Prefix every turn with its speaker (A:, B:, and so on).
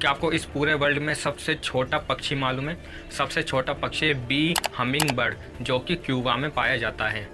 A: क्या आपको इस पूरे वर्ल्ड में सबसे छोटा पक्षी मालूम है। सबसे छोटा पक्षी बी हमिंग बर्ड जो कि क्यूबा में पाया जाता है।